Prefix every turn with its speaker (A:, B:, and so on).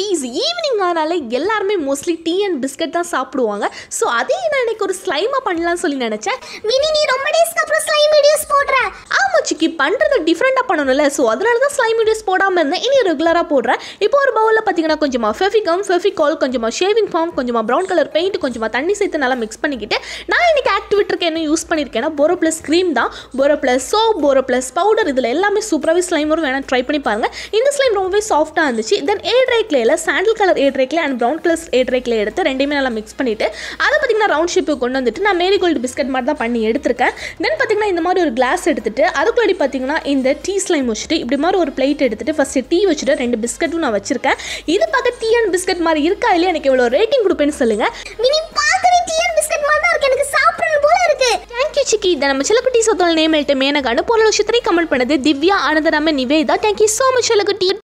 A: Tease evening ஆனாலே எல்லாருமே mostly tea and biscuit தான் சாப்பிடுவாங்க. ஸோ அதே நான் இன்னைக்கு ஒரு ஸ்லைமாக பண்ணலாம்னு சொல்லி நினச்சேன்.
B: மினி நீ ரொம்ப டேஸ்க்கு அப்புறம் ஸ்லைம்
A: இன்னைக்கு பண்ணுறது டிஃப்ரெண்ட்டாக பண்ணணும்ல. ஸோ அதனால தான் ஸ்லைம் வீடியோஸ் போடாமல் இருந்தேன். இனி ரெகுலராக போடுறேன். இப்போ ஒரு பவுலில் பார்த்தீங்கன்னா கொஞ்சமாக ஃபெஃபிகம் ஃபெஃபிகால் கொஞ்சமாக ஷேவிங் ஃபார்ம் கொஞ்சமாக ப்ரௌன் கலர் பெயிண்ட் கொஞ்சமாக தண்ணி சேர்த்து நல்லா மிக்ஸ் பண்ணிக்கிட்டு நான் இன்னைக்கு ஆக்டிவேட்டருக்கு என்ன யூஸ் பண்ணியிருக்கேன்னா போரோ ப்ளஸ் க்ரீம் தான். Boro plus soap Boro plus powder இதில் எல்லாமே சூப்பராகவே ஸ்லைம் வரும். வேணால் ட்ரை பண்ணி பாருங்க. இந்த ஸ்லைம் ரொம்பவே சாஃப்ட்டாக இருந்துச்சு. தென் ஏட் ரேக்லேயில் சாண்டில் கலர் ஏட் ரேக்லே அண்ட் ப்ரௌன் கலர் ஏட் எடுத்து ரெண்டுமே நல்லா மிக்ஸ் பண்ணிவிட்டு அதை பார்த்தீங்கன்னா ரவுண்ட் ஷேப்பு கொண்டு வந்துட்டு நான் மேரி கோல்டு பிஸ்கட் மாதிரி தான் பண்ணி எடுத்திருக்கேன். தென் பார்த்தீங்கன்னா இந்த மாதிரி ஒரு கிளாஸ் எடுத்துகிட்டு அதுக்குள்ளே பார்த்தீங்கன்னா இந்த டீ ஸ்லைம் வச்சுட்டு இப்படி மாதிரி ஒரு பிளேட் எடுத்துட்டு ஃபஸ்ட்டு டீ வச்சுட்டு ரெண்டு பிஸ்கட்டும் நான் வச்சிருக்கேன். இது பார்க்க டீ அண்ட் பிஸ்கட் மாதிரி இருக்கா இல்லையா? எனக்கு இவ்வளோ ரேட்டிங் கொடுப்பேன்னு சொல்லுங்கள்
B: மினி பார்க்கவே டீ அண்ட் பிஸ்கட் மாதிரி தான் எனக்கு சாப்பிடணும் போல இருக்கு.
A: தேங்க்யூ சிக்கி இதை நம்ம சிலக்குட்டி சொத்தல் நேம் எழுட்டு மேனகான்னு போன விஷயத்தையும் கமெண்ட் பண்ணது Divya Anandarama Nivetha. Thank you so much சிலக்குட்டி